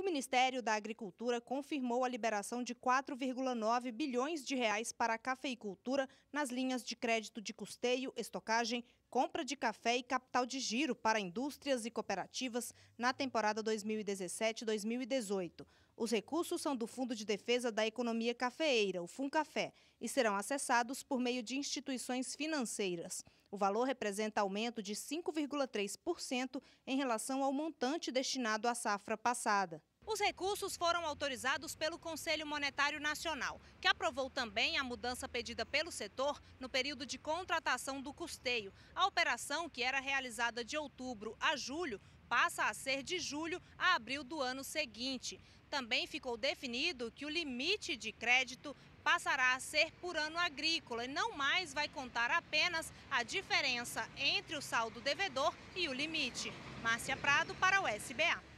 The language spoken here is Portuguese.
O Ministério da Agricultura confirmou a liberação de 4,9 bilhões de reais para a cafeicultura nas linhas de crédito de custeio, estocagem, compra de café e capital de giro para indústrias e cooperativas na temporada 2017-2018. Os recursos são do Fundo de Defesa da Economia Cafeeira, o FUNCAFé, e serão acessados por meio de instituições financeiras. O valor representa aumento de 5,3% em relação ao montante destinado à safra passada. Os recursos foram autorizados pelo Conselho Monetário Nacional, que aprovou também a mudança pedida pelo setor no período de contratação do custeio. A operação, que era realizada de outubro a julho, passa a ser de julho a abril do ano seguinte. Também ficou definido que o limite de crédito passará a ser por ano agrícola e não mais vai contar apenas a diferença entre o saldo devedor e o limite. Márcia Prado para o SBA.